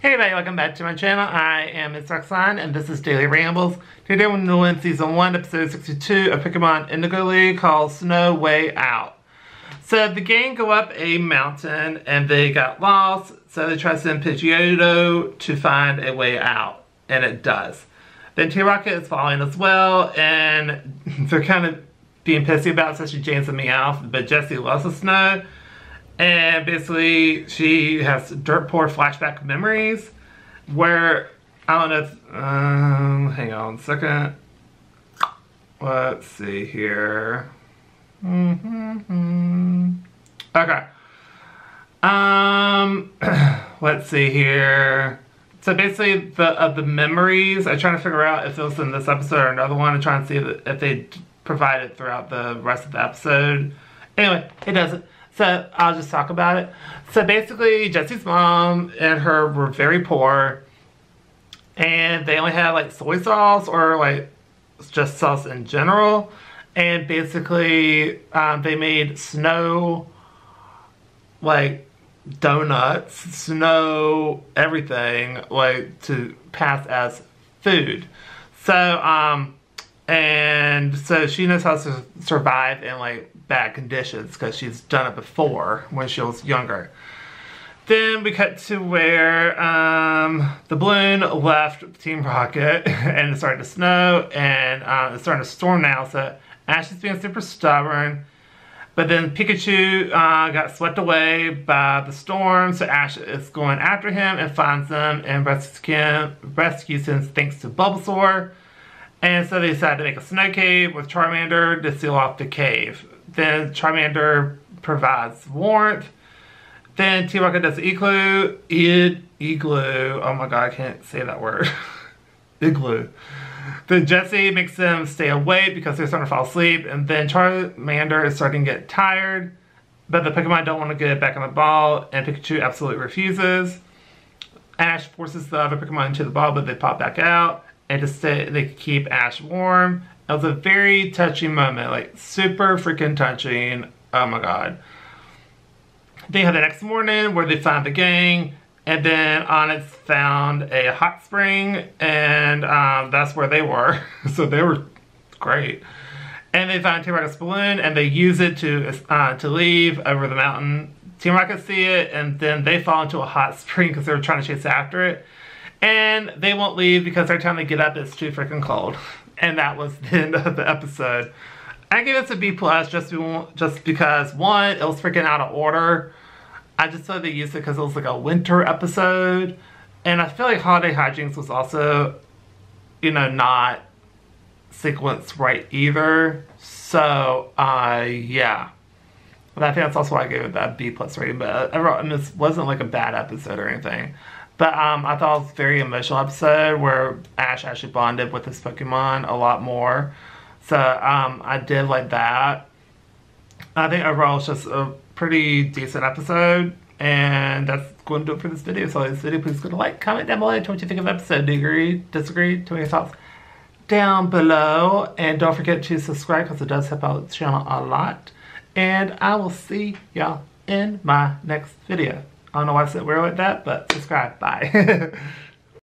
Hey everybody, welcome back to my channel. I am Miss Roxanne and this is Daily Rambles. Today we're doing Season 1, Episode 62 of Pokemon Indigo League called Snow Way Out. So the gang go up a mountain and they got lost, so they try to send Pidgeotto to find a way out, and it does. Then T-Rocket is following as well, and they're kind of being pissy about it, especially James and Meowth, but Jessie loves the snow. And basically, she has dirt poor flashback memories where, I don't know um, hang on a second. Let's see here. Mm -hmm. Okay. Um, let's see here. So basically, the of the memories, I'm trying to figure out if it was in this episode or another one. I'm trying to see if, if they provide it throughout the rest of the episode. Anyway, it doesn't. So I'll just talk about it. So basically, Jessie's mom and her were very poor. And they only had like soy sauce or like just sauce in general. And basically, um, they made snow like donuts, snow, everything like to pass as food. So, um, and so she knows how to survive in like bad conditions because she's done it before when she was younger. Then we cut to where um, the balloon left Team Rocket and it started to snow and uh, it's starting to storm now. So Ash is being super stubborn. But then Pikachu uh, got swept away by the storm, so Ash is going after him and finds him and rescues him, rescues him thanks to Bulbasaur. And so they decide to make a snow cave with Charmander to seal off the cave. Then Charmander provides warmth. Then T-Rocket does igloo. Id, igloo. Oh my god, I can't say that word. igloo. Then Jessie makes them stay awake because they're starting to fall asleep. And then Charmander is starting to get tired. But the Pokemon don't want to get back on the ball. And Pikachu absolutely refuses. Ash forces the other Pokemon into the ball, but they pop back out. And to stay, they could keep Ash warm. It was a very touching moment, like super freaking touching. Oh my god. They have the next morning where they find the gang, and then Onix found a hot spring, and um, that's where they were. so they were great. And they find Team Rocket's balloon, and they use it to uh, to leave over the mountain. Team Rocket see it, and then they fall into a hot spring because they were trying to chase after it. And they won't leave because every time they get up, it's too freaking cold and that was the end of the episode. I give this a B plus just just because one, it was freaking out of order. I just thought they used it because it was like a winter episode, and I feel like Holiday Hi-Jynx was also, you know, not sequenced right either. So, uh, yeah. But I think that's also why I gave it that B plus rating. But I mean, this wasn't like a bad episode or anything. But um, I thought it was a very emotional episode where Ash actually bonded with his Pokemon a lot more. So um, I did like that. I think overall it's just a pretty decent episode. And that's going to do it for this video. So this video, please go to like, comment down below. Tell what you think of the episode. Do you agree, disagree? Tell me your thoughts down below. And don't forget to subscribe because it does help out the channel a lot. And I will see y'all in my next video. I don't know why weird like that, but subscribe. Bye.